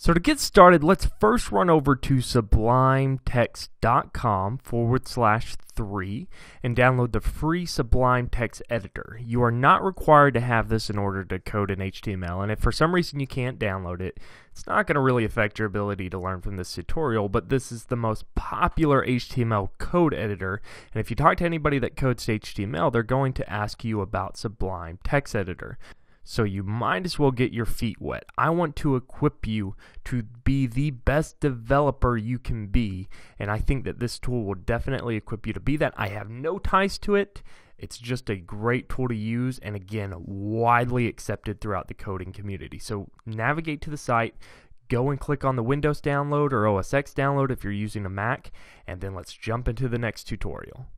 So to get started, let's first run over to sublimetext.com forward slash three and download the free Sublime Text Editor. You are not required to have this in order to code in HTML, and if for some reason you can't download it, it's not going to really affect your ability to learn from this tutorial, but this is the most popular HTML code editor, and if you talk to anybody that codes HTML, they're going to ask you about Sublime Text Editor. So you might as well get your feet wet. I want to equip you to be the best developer you can be, and I think that this tool will definitely equip you to be that. I have no ties to it. It's just a great tool to use and again, widely accepted throughout the coding community. So navigate to the site, go and click on the Windows download or OS X download if you're using a Mac, and then let's jump into the next tutorial.